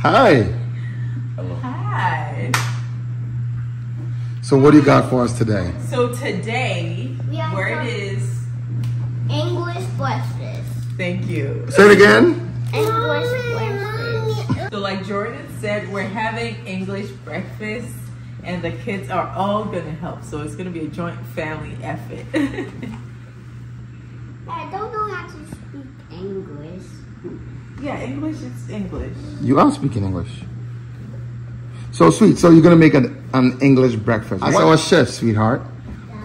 Hi. Hello. Hi. So what do you got for us today? So today, We have where some- it is, English breakfast. thank you. Say it again. English breakfast. So like Jordan said, we're having English breakfast and the kids are all gonna help. So it's gonna be a joint family effort. I don't know how to speak English. Yeah, English is English. You are speaking English. So sweet. So you're gonna make an, an English breakfast. As our chef, sweetheart,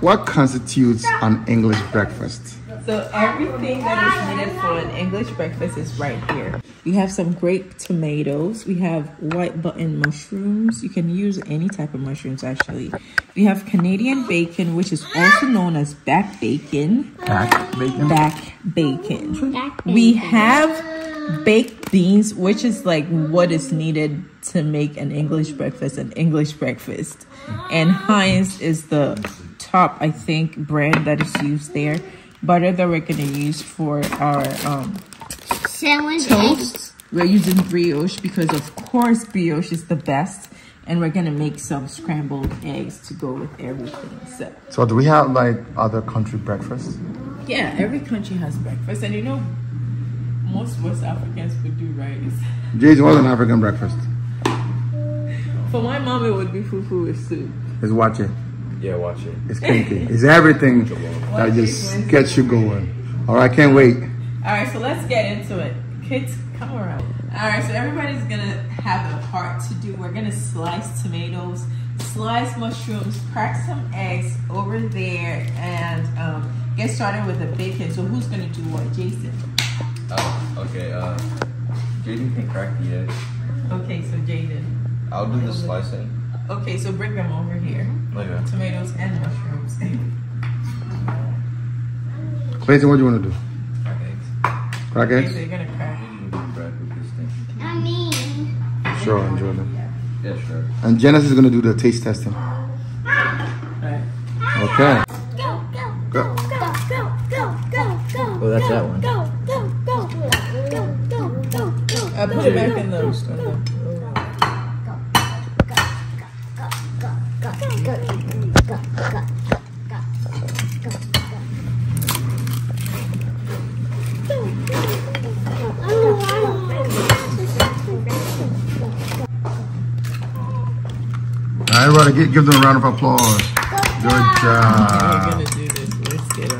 what constitutes an English breakfast? So everything that is needed for an English breakfast is right here. We have some grape tomatoes. We have white button mushrooms. You can use any type of mushrooms actually. We have Canadian bacon, which is also known as back bacon. Back bacon. Back bacon. Back We have baked beans, which is like what is needed to make an English breakfast an English breakfast. And Heinz is the top, I think, brand that is used there. Butter that we're gonna use for our um, Sandwich toast. We're using brioche because, of course, brioche is the best. And we're gonna make some scrambled eggs to go with everything. So, So do we have like other country breakfasts? yeah, every country has breakfast, and you know, most West Africans would do rice. Jason, what's an African breakfast? For my mom, it would be fufu with soup. It's watch it. Yeah, watch it. It's kinky. It's everything that just gets you going. All right, can't wait. All right, so let's get into it. Kids, come around. All right, so everybody's gonna have a part to do. We're gonna slice tomatoes, slice mushrooms, crack some eggs over there, and um, get started with the bacon. So who's gonna do what? Jason. Oh, okay. Uh, Jaden can crack the egg. Okay, so Jaden. I'll do the slicing. Okay, so bring them over here. Okay. Tomatoes and mushrooms. Clayton, what do you want to do? Crack eggs. Crack Okay, eggs? so you're gonna crack. Jaden can bread with this thing. I mean, Sure, enjoy them. Yeah, sure. And Genesis is gonna do the taste testing. Right. Okay. go, go, Go. go, go, go, go, go. Oh, that's that one. Go, go, Uh, put it back in the. Everybody, give, give them a round of applause. Good job. get.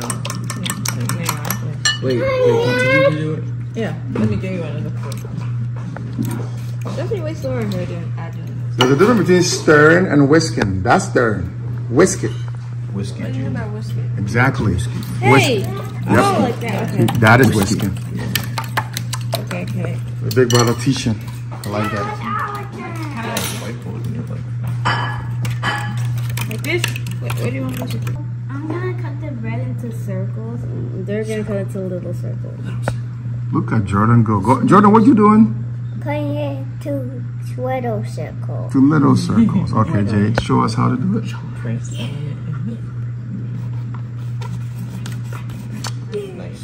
Wait, wait, continue to do it? Yeah, let me give you one. Definitely way slower here than I. There's a difference between stirring and whisking. That's stirring. Whisk it. Whiskey. What do you mean by whiskey? Exactly. Hey! Whisk. Oh, like that. Okay. That is whisking. Okay, okay. The big brother teaching. I like that. Like this? Wait, what do you want to do? I'm gonna cut the bread into circles. They're gonna cut it into little circles. Look at Jordan go. go. Jordan, what you doing? Cutting it to little circles. Two little circles. Okay, Jade, show us how to do it. Press it. Nice.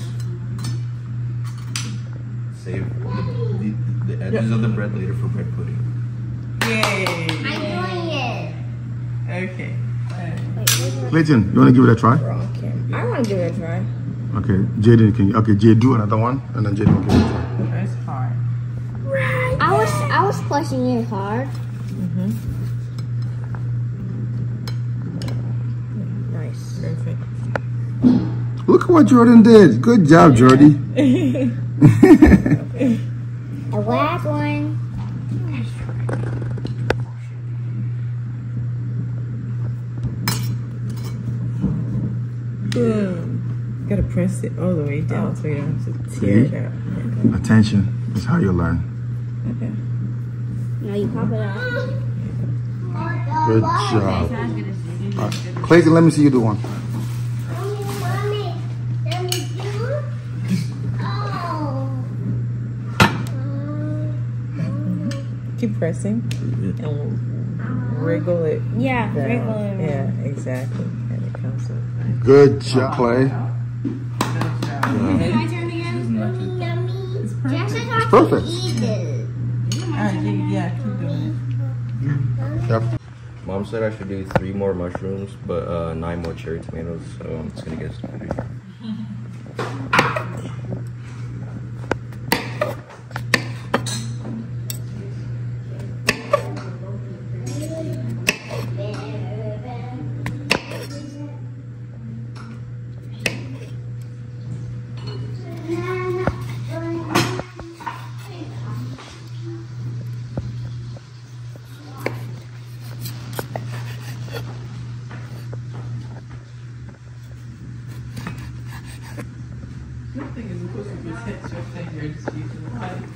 Save the, the, the edges of the bread later for bread pudding. Yay! I'm doing it. Okay. Clayton, you want to give it a try? Wrong camera. I want to give it a try. Okay, Jaden can. You okay, Jade, do another one, and then Jaden will give it a try. That's hard. I was I was pushing it hard. Mm-hmm. Nice. Perfect. Look at what Jordan did. Good job, Jordy. The last one. Boom. Gotta press it all the way down oh. so you don't have to tear it out. Attention is how you learn. Okay. No, you pop it out. Good job. All right. Clayton, let me see you do one. Keep pressing and wriggle it. Yeah, down. regular. Yeah, exactly. And it comes with. Good job, Clay. My turn again. Yummy, yummy yeah, keep doing it. Yep. Mom said I should do three more mushrooms, but uh, nine more cherry tomatoes, so I'm just gonna get started.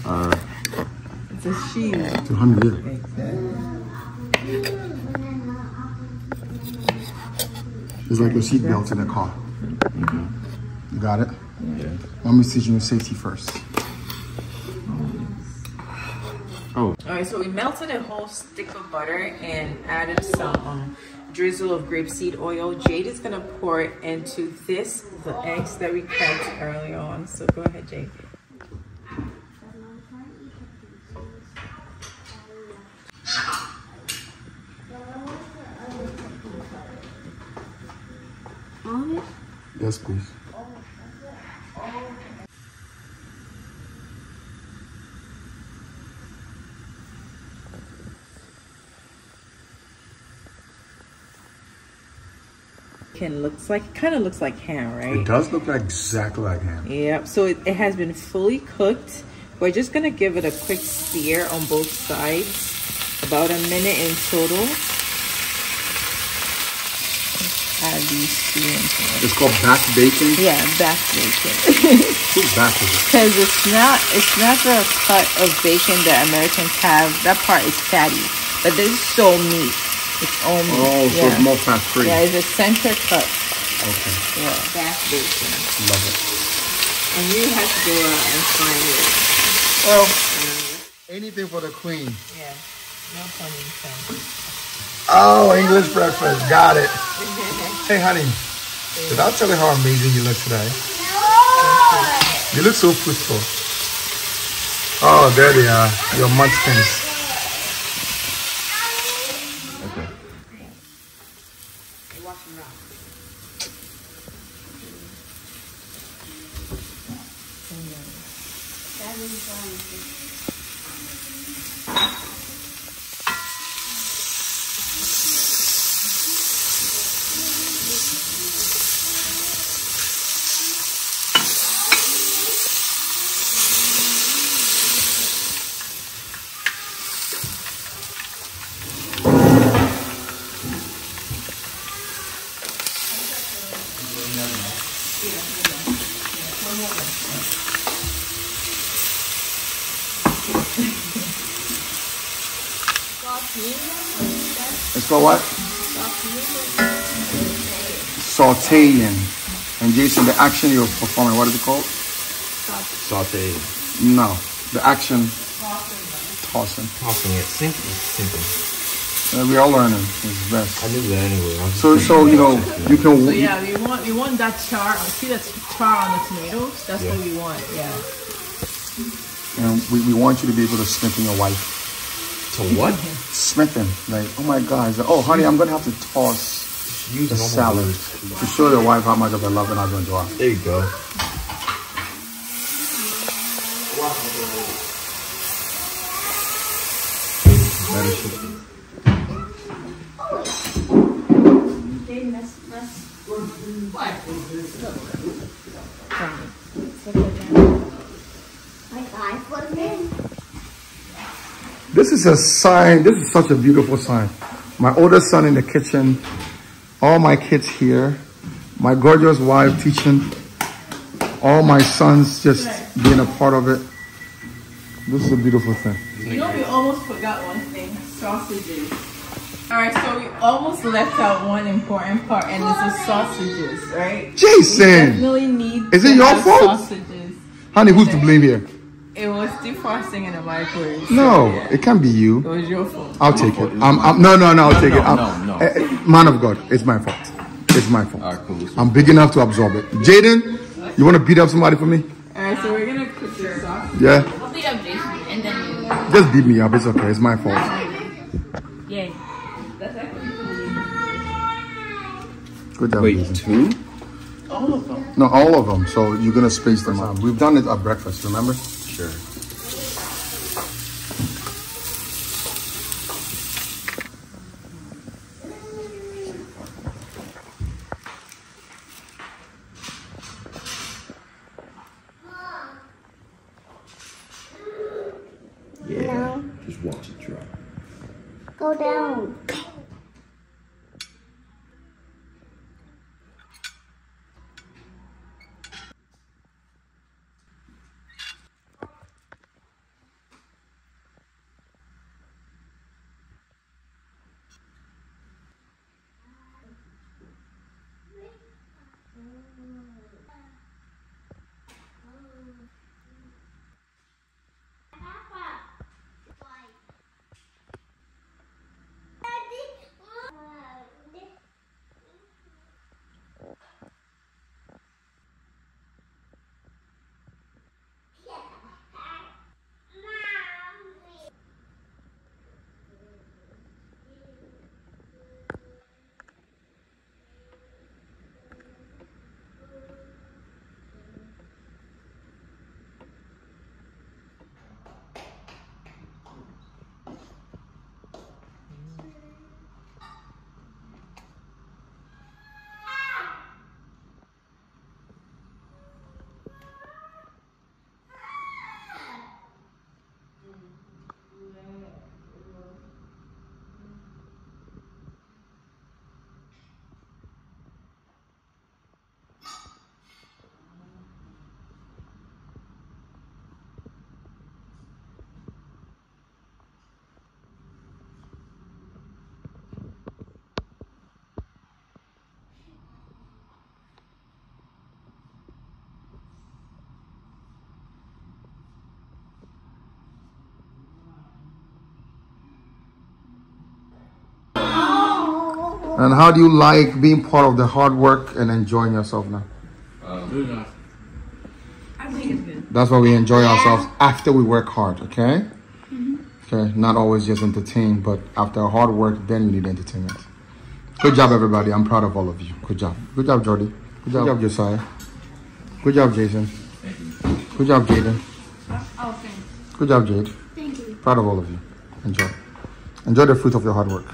Uh, It's a shield. 200, yeah. Exactly. It's like your seatbelt in the car. You got it? Yeah. Let me teach you safety first. Oh. All right, so we melted a whole stick of butter and added some um, drizzle of grapeseed oil. Jade is gonna pour it into this, the eggs that we cracked earlier on. So go ahead, Jade. Yes, please. Can looks like It kind of looks like ham, right? It does look like exactly like ham. Yep. So it, it has been fully cooked. We're just gonna give it a quick sear on both sides, about a minute in total. Add these it. It's called back bacon. Yeah, back bacon. Who's back is it? Because it's not it's not the cut of bacon that Americans have. That part is fatty, but this is so meat. It's all meat. Oh, so it's more fat free. Yeah, it's a center cut. Okay, Yeah, back bacon. love it. And you have to go out and find it. Well, mm-hmm. anything for the queen. Yeah, no pun intended. Oh, English breakfast. Got it. Hey, honey. Did I tell you how amazing you look today? You look so fruitful. Oh, there they are. Your munchkins. It's called what? Sauteing. And Jason, the action you're performing, what is it called? Sauteing. No, the action. Tossing. Tossing it. Simple. Simple. Uh, we all learning. It's best. I knew that anyway. So, so you know, you can. So yeah, we want we want that char. See that char on the tomatoes? That's what we want. Yeah. And we, we want you to be able to smith in your wife. To what? Smithing. Like, oh my God. He's like, oh, honey, I'm going to have to toss Use the salad words. to show your wife how much of a love and husband you are. There you go. That is true. Like I put in. This is a sign. This is such a beautiful sign. My oldest son in the kitchen, all my kids here, my gorgeous wife teaching, all my sons just being a part of it. This is a beautiful thing. You know, we almost forgot one thing: sausages. All right, so we almost left out one important part, and it's the sausages, right? Jason! Definitely need. Is it your fault? Sausages. Honey, who's to blame here? It was fasting in a microwave. No, yeah. it can't be you. It was your fault. I'll take it. I'm, I'm, no, no, no, I'll no, take no, it. I'm, no, no. Eh, eh, man of God, it's my fault. It's my fault. Cool. I'm big enough to absorb it. Jaden, you want to beat up somebody for me? Alright, so we're gonna cook this off. Yeah. I'll beat up Jason and then. Just beat me up. It's okay. It's my fault. Yeah. That's. Good job. Wait, Jason. two. All of them? No, all of them. So you're going to space them out. We've done it at breakfast, remember? Sure. Watch it drop. Go down. And how do you like being part of the hard work and enjoying yourself now? I think it's good. That's why we enjoy ourselves after we work hard, okay? Mm-hmm. Okay, not always just entertain, but after hard work, then you need entertainment. Good job, everybody. I'm proud of all of you. Good job. Good job, Jordy. Good job, Josiah. Good job, Jason. Good job, Jaden. Oh, thanks. Good job, Jade. Thank you. Proud of all of you. Enjoy. Enjoy the fruit of your hard work.